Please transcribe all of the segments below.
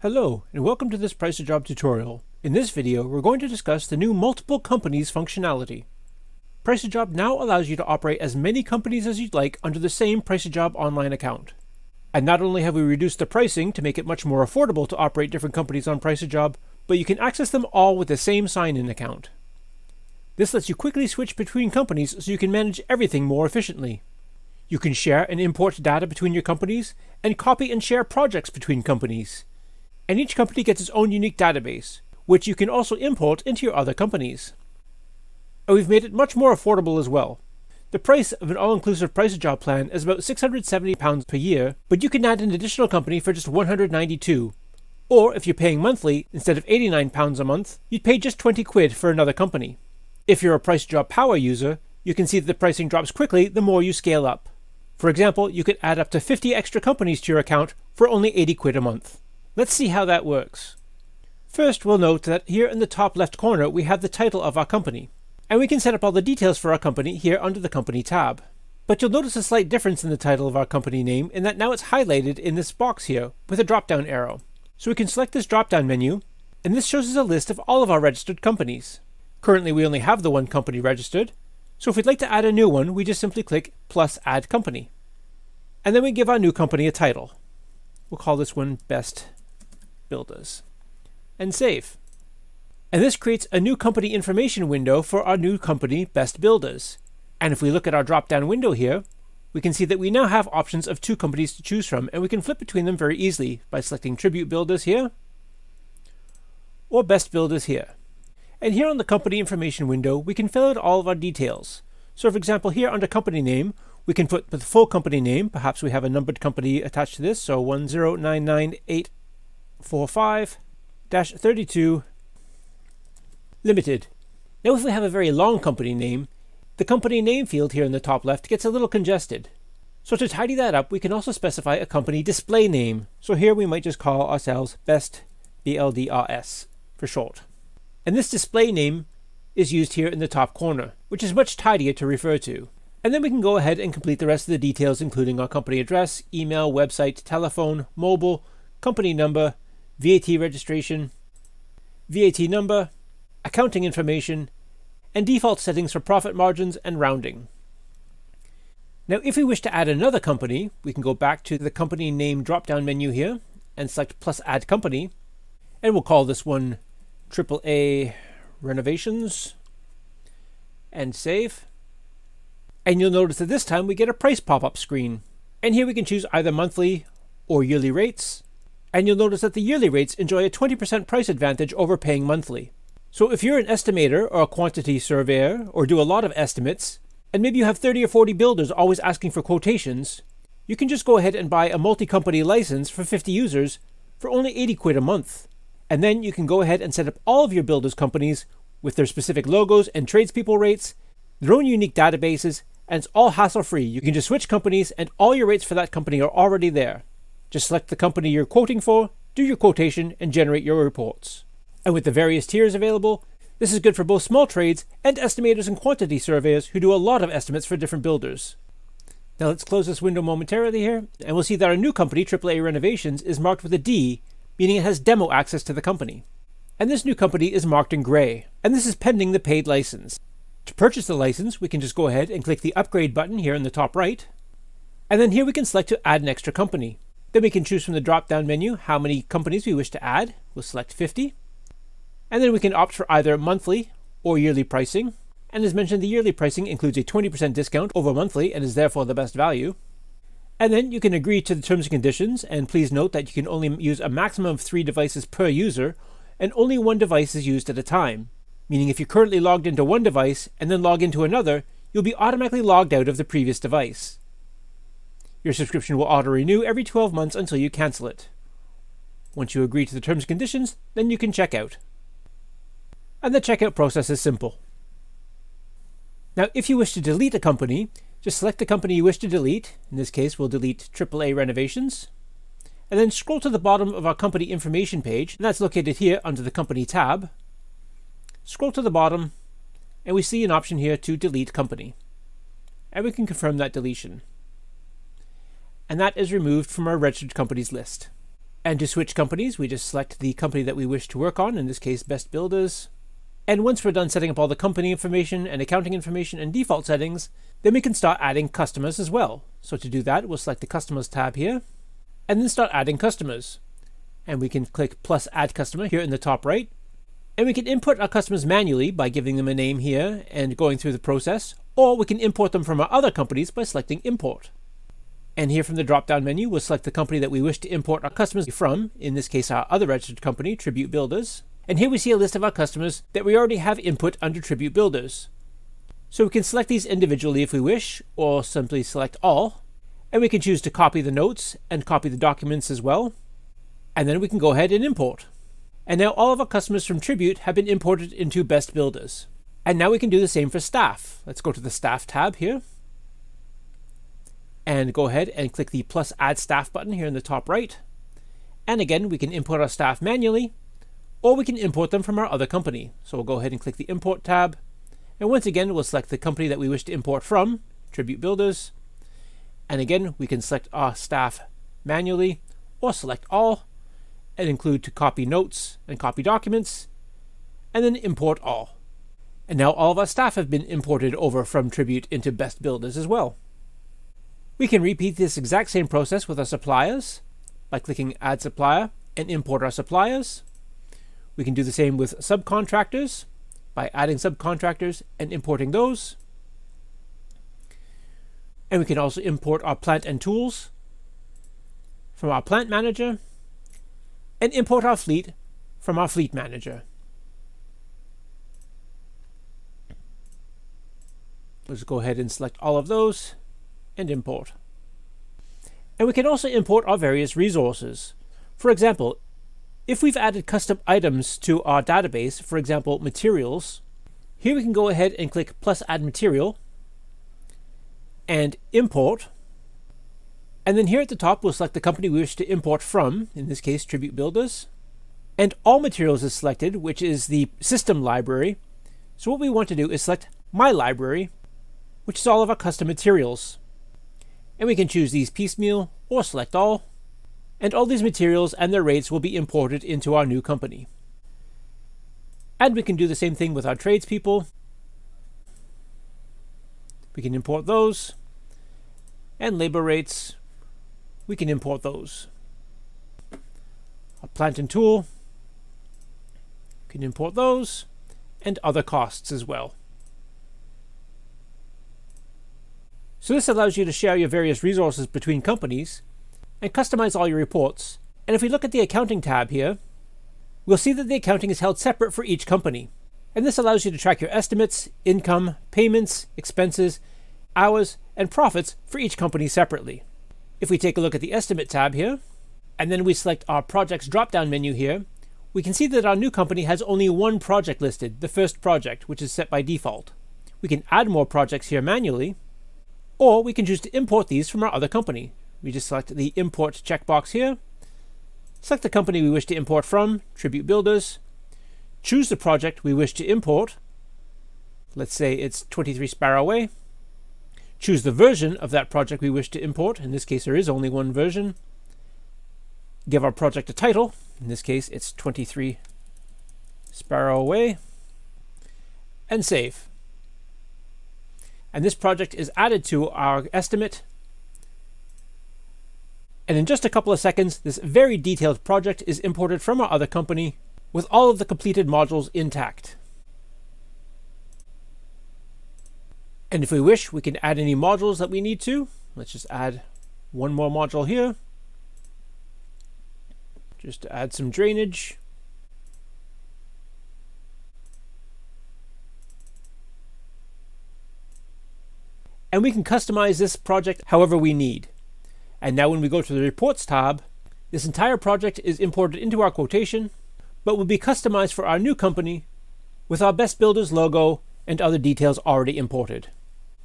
Hello, and welcome to this Price a Job tutorial. In this video, we're going to discuss the new multiple companies functionality. Price a Job now allows you to operate as many companies as you'd like under the same Price a Job online account. And not only have we reduced the pricing to make it much more affordable to operate different companies on Price a Job, but you can access them all with the same sign-in account. This lets you quickly switch between companies so you can manage everything more efficiently. You can share and import data between your companies, and copy and share projects between companies. And each company gets its own unique database, which you can also import into your other companies. And we've made it much more affordable as well. The price of an all-inclusive price job plan is about £670 per year, but you can add an additional company for just 192 Or if you're paying monthly, instead of £89 a month, you'd pay just 20 quid for another company. If you're a Price Job Power user, you can see that the pricing drops quickly the more you scale up. For example, you could add up to 50 extra companies to your account for only 80 quid a month. Let's see how that works. First, we'll note that here in the top left corner we have the title of our company, and we can set up all the details for our company here under the Company tab. But you'll notice a slight difference in the title of our company name in that now it's highlighted in this box here with a drop-down arrow. So we can select this drop-down menu, and this shows us a list of all of our registered companies. Currently we only have the one company registered, so if we'd like to add a new one, we just simply click plus add company. And then we give our new company a title. We'll call this one Best Builders. And save. And this creates a new company information window for our new company Best Builders. And if we look at our drop down window here, we can see that we now have options of two companies to choose from, and we can flip between them very easily by selecting Tribute Builders here or Best Builders here. And here on the company information window, we can fill out all of our details. So for example, here under company name, we can put the full company name. Perhaps we have a numbered company attached to this. So 1099845-32 Limited. Now if we have a very long company name, the company name field here in the top left gets a little congested. So to tidy that up, we can also specify a company display name. So here we might just call ourselves Best BLDRS for short. And this display name is used here in the top corner, which is much tidier to refer to. And then we can go ahead and complete the rest of the details, including our company address, email, website, telephone, mobile, company number, VAT registration, VAT number, accounting information, and default settings for profit margins and rounding. Now, if we wish to add another company, we can go back to the company name drop down menu here and select plus add company, and we'll call this one AAA renovations and save. And you'll notice that this time we get a price pop-up screen. And here we can choose either monthly or yearly rates. And you'll notice that the yearly rates enjoy a 20% price advantage over paying monthly. So if you're an estimator or a quantity surveyor or do a lot of estimates, and maybe you have 30 or 40 builders always asking for quotations, you can just go ahead and buy a multi-company license for 50 users for only 80 quid a month. And then you can go ahead and set up all of your builders' companies with their specific logos and tradespeople rates, their own unique databases, and it's all hassle free. You can just switch companies and all your rates for that company are already there. Just select the company you're quoting for, do your quotation, and generate your reports. And with the various tiers available, this is good for both small trades and estimators and quantity surveyors who do a lot of estimates for different builders. Now let's close this window momentarily here, and we'll see that our new company, AAA Renovations, is marked with a D meaning it has demo access to the company. And this new company is marked in gray, and this is pending the paid license. To purchase the license, we can just go ahead and click the upgrade button here in the top right, and then here we can select to add an extra company. Then we can choose from the drop down menu how many companies we wish to add. We'll select 50. And then we can opt for either monthly or yearly pricing. And as mentioned, the yearly pricing includes a 20% discount over monthly and is therefore the best value. And then you can agree to the terms and conditions, and please note that you can only use a maximum of three devices per user, and only one device is used at a time. Meaning if you're currently logged into one device and then log into another, you'll be automatically logged out of the previous device. Your subscription will auto-renew every 12 months until you cancel it. Once you agree to the terms and conditions, then you can check out. And the checkout process is simple. Now, if you wish to delete a company, just select the company you wish to delete. In this case, we'll delete AAA Renovations. And then scroll to the bottom of our company information page, and that's located here under the Company tab. Scroll to the bottom, and we see an option here to delete company. And we can confirm that deletion. And that is removed from our registered companies list. And to switch companies, we just select the company that we wish to work on, in this case, Best Builders. And once we're done setting up all the company information and accounting information and default settings, then we can start adding customers as well. So to do that, we'll select the Customers tab here, and then start adding customers. And we can click plus add customer here in the top right. And we can input our customers manually by giving them a name here and going through the process, or we can import them from our other companies by selecting import. And here from the drop down menu, we'll select the company that we wish to import our customers from, in this case, our other registered company, Tribute Builders. And here we see a list of our customers that we already have input under Tribute Builders. So we can select these individually if we wish, or simply select all. And we can choose to copy the notes and copy the documents as well. And then we can go ahead and import. And now all of our customers from Tribute have been imported into Best Builders. And now we can do the same for staff. Let's go to the staff tab here and go ahead and click the plus add staff button here in the top right. And again, we can import our staff manually, or we can import them from our other company. So we'll go ahead and click the import tab. And once again, we'll select the company that we wish to import from, Tribute Builders. And again, we can select our staff manually or select all and include to copy notes and copy documents and then import all. And now all of our staff have been imported over from Tribute into Best Builders as well. We can repeat this exact same process with our suppliers by clicking Add Supplier and import our suppliers. We can do the same with subcontractors by adding subcontractors and importing those. And we can also import our plant and tools from our plant manager and import our fleet from our fleet manager. Let's go ahead and select all of those and import. And we can also import our various resources. For example, if we've added custom items to our database, for example, materials, here we can go ahead and click plus add material and import. And then here at the top, we'll select the company we wish to import from, in this case, Tribute Builders. And all materials is selected, which is the system library. So what we want to do is select my library, which is all of our custom materials and we can choose these piecemeal or select all, and all these materials and their rates will be imported into our new company. And we can do the same thing with our tradespeople. We can import those, and labor rates, we can import those. A plant and tool, we can import those, and other costs as well. So this allows you to share your various resources between companies and customize all your reports. And if we look at the accounting tab here, we'll see that the accounting is held separate for each company. And this allows you to track your estimates, income, payments, expenses, hours, and profits for each company separately. If we take a look at the estimate tab here, and then we select our projects drop-down menu here, we can see that our new company has only one project listed, the first project, which is set by default. We can add more projects here manually, or we can choose to import these from our other company. We just select the import checkbox here, select the company we wish to import from, Tribute Builders, choose the project we wish to import, let's say it's 23 Sparrow Way, choose the version of that project we wish to import, in this case there is only one version, give our project a title, in this case it's 23 Sparrow Way, and save and this project is added to our estimate. And in just a couple of seconds, this very detailed project is imported from our other company with all of the completed modules intact. And if we wish, we can add any modules that we need to. Let's just add one more module here. Just to add some drainage. And we can customize this project however we need. And now when we go to the Reports tab, this entire project is imported into our quotation, but will be customized for our new company with our Best Builders logo and other details already imported.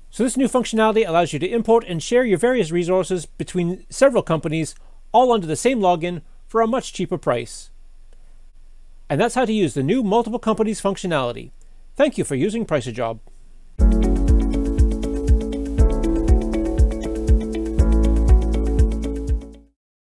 So this new functionality allows you to import and share your various resources between several companies all under the same login for a much cheaper price. And that's how to use the new multiple companies functionality. Thank you for using Priceajob.